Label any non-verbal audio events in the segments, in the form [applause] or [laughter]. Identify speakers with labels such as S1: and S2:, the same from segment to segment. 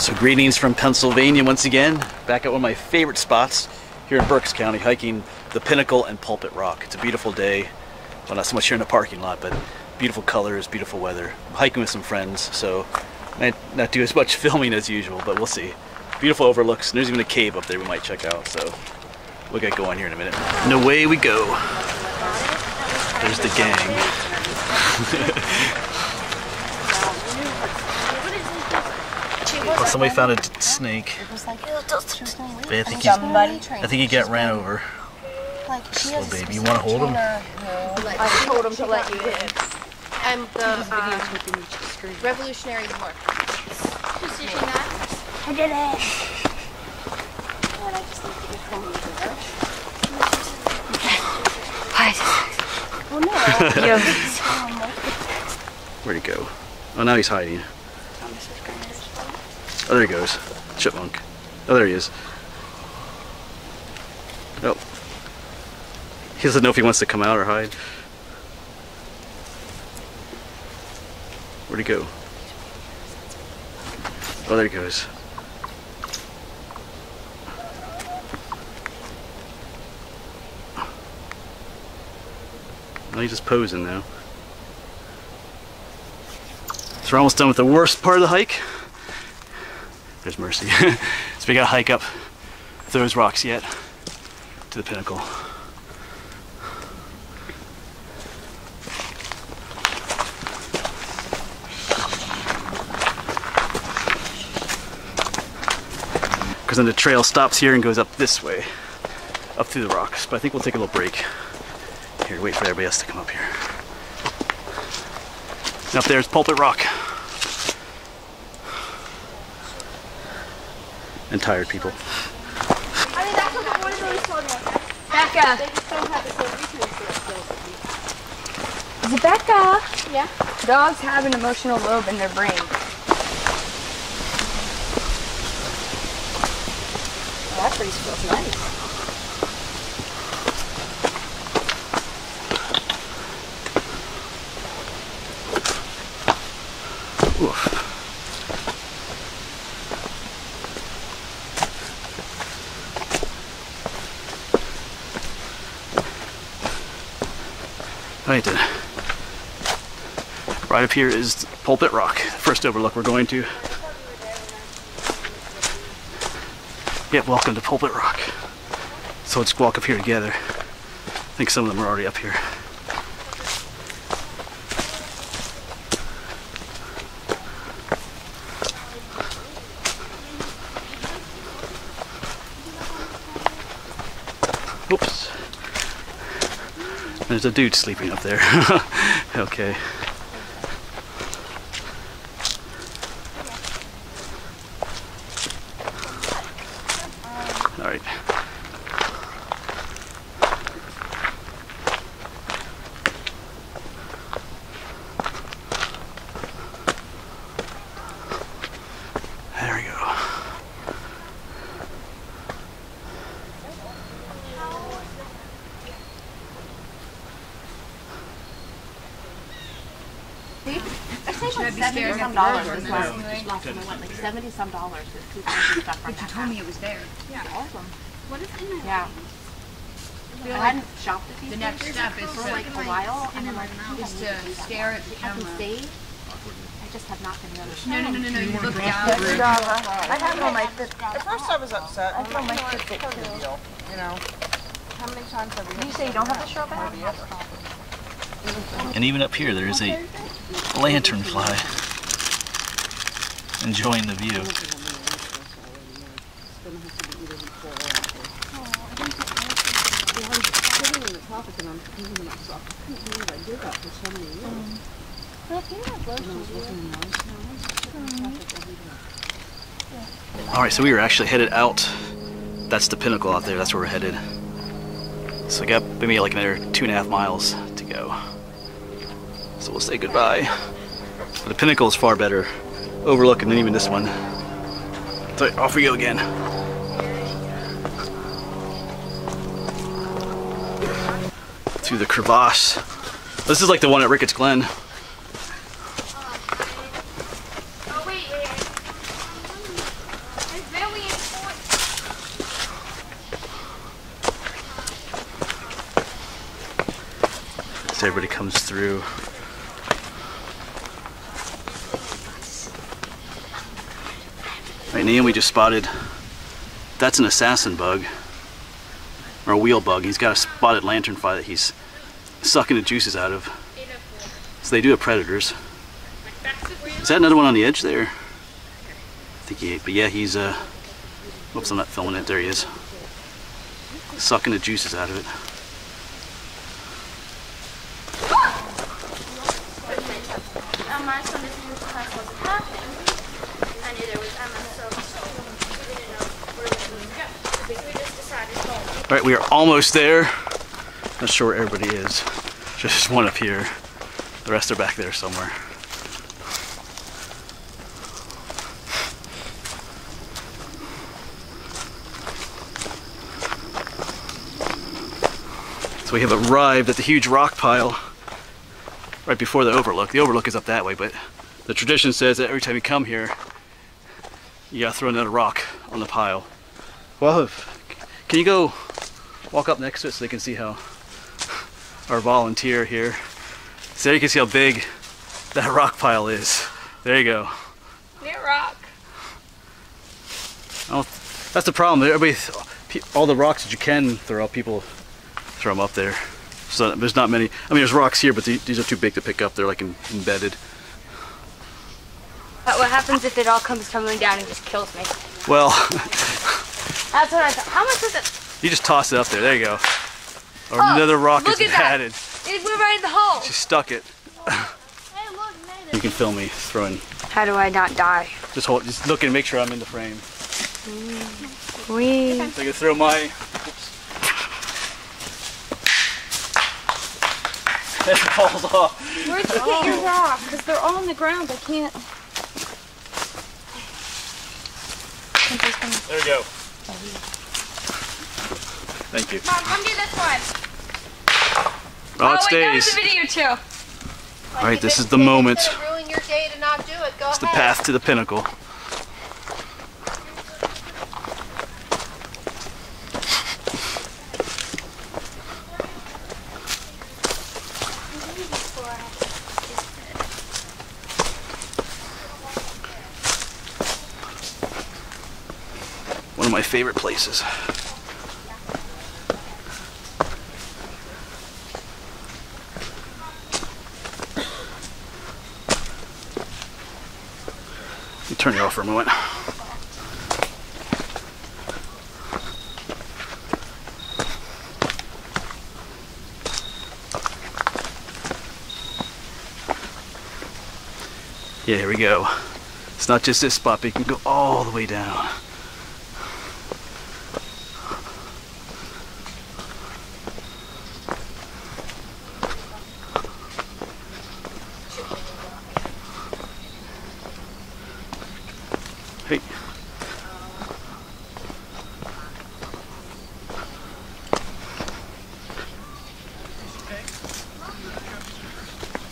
S1: So greetings from Pennsylvania once again. Back at one of my favorite spots here in Berks County, hiking the Pinnacle and Pulpit Rock. It's a beautiful day. Well, not so much here in the parking lot, but beautiful colors, beautiful weather. I'm hiking with some friends, so might not do as much [laughs] filming as usual, but we'll see. Beautiful overlooks. There's even a cave up there we might check out, so we'll get going here in a minute. And away we go. There's the gang. [laughs] Well, somebody found a snake. But I think, he's, I think he got ran over. Slow baby, you want to hold him?
S2: I told him to let you in. And the um, Revolutionary War. Who's teaching that?
S3: I did it.
S2: And I just need to get home
S3: Oh no. [laughs]
S1: Where'd he go? Oh, now he's hiding. Oh, there he goes. Chipmunk. Oh, there he is. Oh. He doesn't know if he wants to come out or hide. Where'd he go? Oh, there he goes. Now he's just posing now. So we're almost done with the worst part of the hike. There's Mercy. [laughs] so we gotta hike up those rocks yet to the pinnacle. Because then the trail stops here and goes up this way, up through the rocks. But I think we'll take a little break. Here, wait for everybody else to come up here. And up there's Pulpit Rock. And tired people.
S3: I mean, that's what the boys always told me.
S2: Becca.
S3: Is it Becca?
S2: Yeah.
S3: Dogs have an emotional lobe in their brain.
S2: that breeze feels nice.
S1: Right then. Right up here is Pulpit Rock, first overlook we're going to. Yep, welcome to Pulpit Rock. So let's walk up here together. I think some of them are already up here. Oops. There's a dude sleeping up there. [laughs] okay.
S2: Seventy some dollars this last, last time I went, like seventy some dollars is two thousand [laughs] stuff from that.
S3: told me it was there.
S2: Yeah, awesome.
S4: What is in that?
S2: Yeah. I hadn't shopped at these
S3: The next
S2: places
S3: step is
S2: for
S3: to-
S2: like a while, and I'm like,
S3: Is to stare at the
S2: I can
S3: camera.
S2: save. I just have not been noticed.
S3: No, no, no, no, no, you look down.
S5: I had on my fit. At first I was upset. I put on my Fitbit deal, you know. How many times have we?
S2: You say you don't have the show back?
S1: And even up here, there is a lanternfly enjoying the view. All right, so we were actually headed out. That's the pinnacle out there. That's where we're headed. So we got maybe like another two and a half miles to go. So we'll say goodbye. The pinnacle is far better overlooking than even this one. So off we go again. To the crevasse. This is like the one at Ricketts Glen. Everybody comes through Right, Liam, we just spotted. That's an assassin bug. Or a wheel bug. He's got a spotted lanternfly that he's sucking the juices out of. So they do have predators. Is that another one on the edge there? I think he ate, but yeah, he's uh. Whoops, I'm not filming it. There he is. Sucking the juices out of it. All right, we are almost there. Not sure where everybody is. Just one up here. The rest are back there somewhere. So we have arrived at the huge rock pile right before the overlook. The overlook is up that way, but the tradition says that every time you come here, you gotta throw another rock on the pile. Well, if, can you go walk up next to it so they can see how our volunteer here. So there you can see how big that rock pile is. There you go.
S3: Near rock.
S1: Oh, that's the problem. Everybody, all the rocks that you can throw up, people throw them up there. So there's not many. I mean, there's rocks here, but these are too big to pick up. They're like embedded.
S3: But what happens if it all comes tumbling down and just kills me?
S1: Well, [laughs]
S3: That's what I thought. How much is it?
S1: you just toss it up there. There you go. Or
S3: Oh,
S1: another rock
S3: look
S1: is
S3: at that.
S1: added.
S3: It went right in the hole.
S1: She stuck it.
S2: Hey, look,
S1: You can film me throwing.
S3: How do I not die?
S1: Just hold. Just look and make sure I'm in the frame.
S3: We.
S1: So I can throw my. [laughs] it falls off.
S3: Where'd you get your rock? Because they're all on the ground. I can't.
S1: There we go. Thank you.
S2: Mom, come do this one.
S1: Oh, it oh,
S3: wait, that was
S1: stays.
S3: a video too.
S1: All right, this is the moment.
S2: Ruin your day to not do it, go
S1: It's the path to the pinnacle. Of my favorite places. Turn it off for a moment. Yeah, here we go. It's not just this spot, but you can go all the way down. Hey.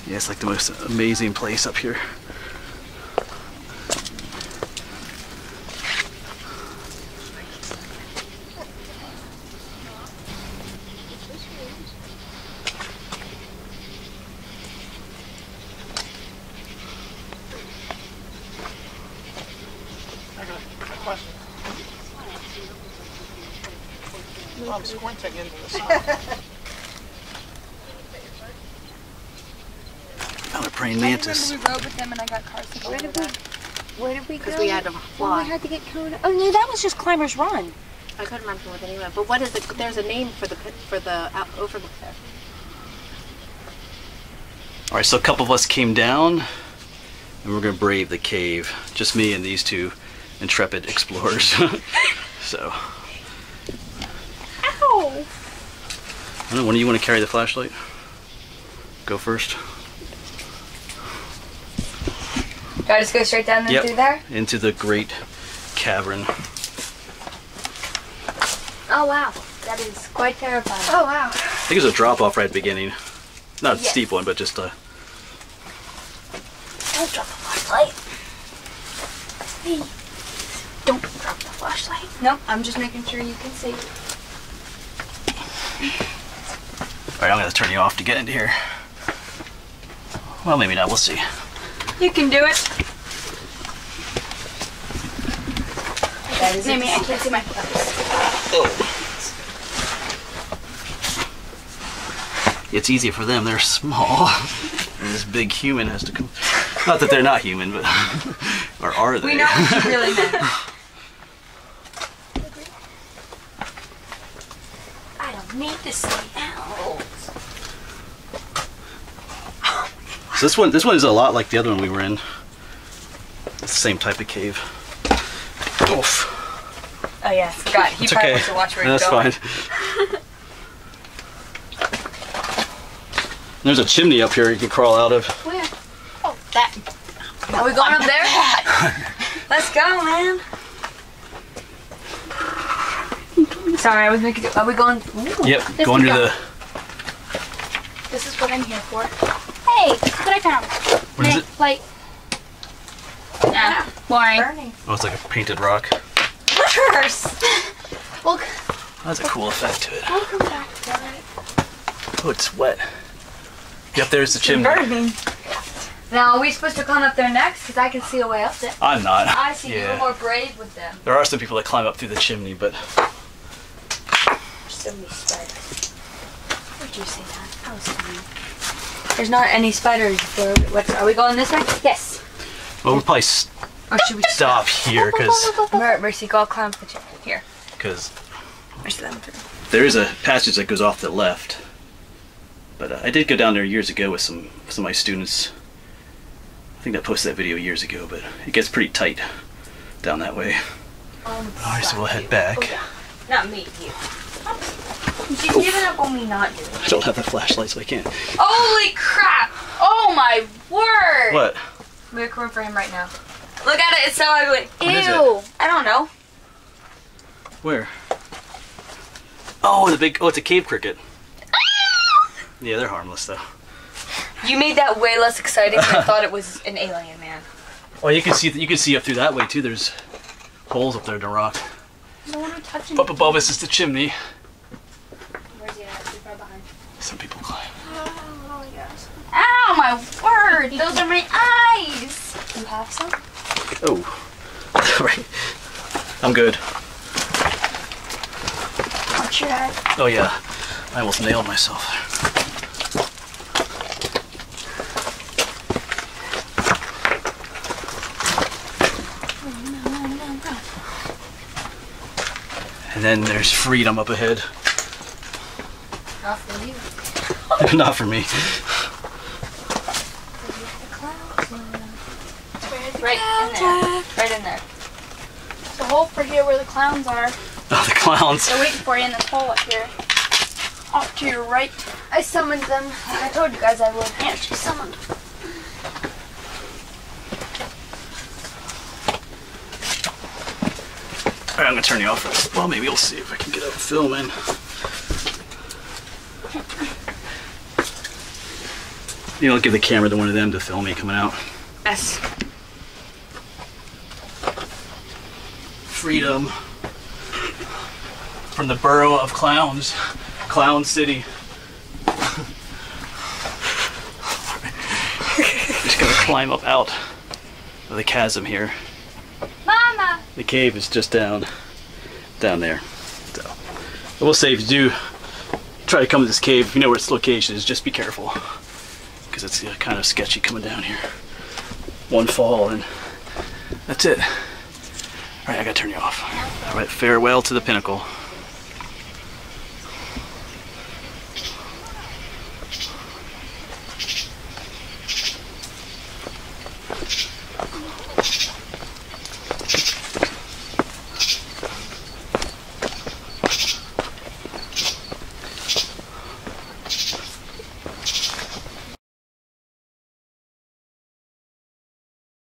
S1: Yeah, it's like the most amazing place up here.
S5: I'm squinting into the sun. [laughs]
S1: Found a praying
S3: I
S1: mantis.
S3: remember we rode with them and I got car sick. Where did we? Where did we go?
S4: Because we had to
S3: Well, we
S4: fly.
S3: had to get Kona. Oh no, that was just Climbers Run.
S4: I couldn't remember what the name of. But what is it? There's a name for the for the out- overlook there.
S1: All right, so a couple of us came down, and we're gonna brave the cave. Just me and these two intrepid explorers. [laughs] so,
S3: Ow!
S1: I don't know. When do you want to carry the flashlight? Go first.
S3: Do I just go straight down and
S1: Yep.
S3: through there?
S1: Into the great cavern.
S3: Oh wow, that is quite terrifying.
S2: Oh, wow.
S1: I think there's a drop off right at the beginning. Not a
S3: Yes.
S1: steep one, but just a.
S3: Don't drop the flashlight. Hey. Don't drop the flashlight. Nope, I'm just making sure you can see.
S1: All right, I'm gonna turn you off to get into here. Well, maybe not. We'll see.
S3: You can do it. That is
S2: Maybe I can't see my thumbs.
S1: Oh. It's easier for them. They're small. and [laughs] this big human has to come. Not that they're not human, but [laughs] or are they?
S3: We know what you [laughs] really meant. I don't need to see owls.
S1: So this one, this one is a lot like the other one we were in. It's the same type of cave. Oof.
S3: Oh yeah, forgot. He
S1: It's
S3: probably
S1: okay.
S3: wants to watch where
S1: That's
S3: he's going.
S1: fine. There's a chimney up here you can crawl out of.
S2: Where? Oh, that.
S3: Are we going up there? [laughs] Let's go, man. Sorry, I was making. Are we going? Ooh.
S1: Yep,
S2: This
S1: go under
S2: go.
S1: the.
S2: This is what I'm here for. Hey, look what I found.
S1: What is
S2: Hey,
S1: it?
S2: Light. Ah, boring.
S3: Burning.
S1: Oh, it's like a painted rock.
S3: First.
S2: Look.
S1: That's a cool effect to it.
S2: Welcome back, Light.
S1: Oh, it's wet. Yep, there's the chimney.
S3: Burning. Now, are we supposed to climb up there next? Because I can see a way up there.
S1: I'm not.
S3: I see you were more brave with them.
S1: There are some people that climb up through the chimney, but
S3: There's so many spiders. Where'd you see that? I was fine. There's not any spiders. There. What's, are we going this way? Yes.
S1: well, we'll probably s-
S3: Or should we
S1: stop [laughs] here because
S3: Mer- Mercy, go climb the tree. Here.
S1: because
S3: There's them three.
S1: there is a passage that goes off to the left. But uh, I did go down there years ago with some some of my students. I think I posted that video years ago, but it gets pretty tight down that way. Alright, so we'll head back.
S3: Not me, you. She's giving up on me not doing it.
S1: I don't have the flashlight, so I can't.
S3: Holy crap! Oh my word!
S1: What?
S3: Make room for him right now. Look at it, it's so ugly.
S1: What is it?
S3: Ew! I don't know.
S1: Where? Oh, the big. Oh, it's a cave cricket. Yeah, they're harmless though.
S3: You made that way less exciting I [laughs] thought it was an alien man.
S1: Oh, you can see. You can see up through that way too. There's holes up there in the rock.
S2: No one touching
S1: Up above us is the chimney.
S2: Where's he at? Too far behind.
S1: Some people climb.
S2: Oh, yes. Ow, my word! Those are my eyes! You have some?
S1: Oh, [laughs] right. I'm good.
S2: Watch your head.
S1: Oh yeah, I almost nailed myself. And then there's freedom up ahead.
S3: Not for you. [laughs]
S1: Not for me.
S3: Right in there. [laughs] Right in there.
S2: The hole for here where the clowns are. [laughs]
S1: Oh, the clowns.
S2: They're waiting for you in this hole up here. Off to your right.
S3: I summoned them. I told you guys I would.
S2: Yeah, she summoned.
S1: Alright, I'm gonna turn you off first. Well, maybe we'll see if I can get a film in. [laughs] Maybe I'll give the camera to one of them to film me coming out.
S3: Yes.
S1: Freedom from the borough of clowns, Clown City. Just gonna climb up out of the chasm here.
S2: Mama!
S1: The cave is just down, down there. So, I will say if you do try to come to this cave, if you know where its location is, just be careful because it's uh, kind of sketchy coming down here. One fall and that's it. All right, I gotta turn you off. All right, farewell to the pinnacle.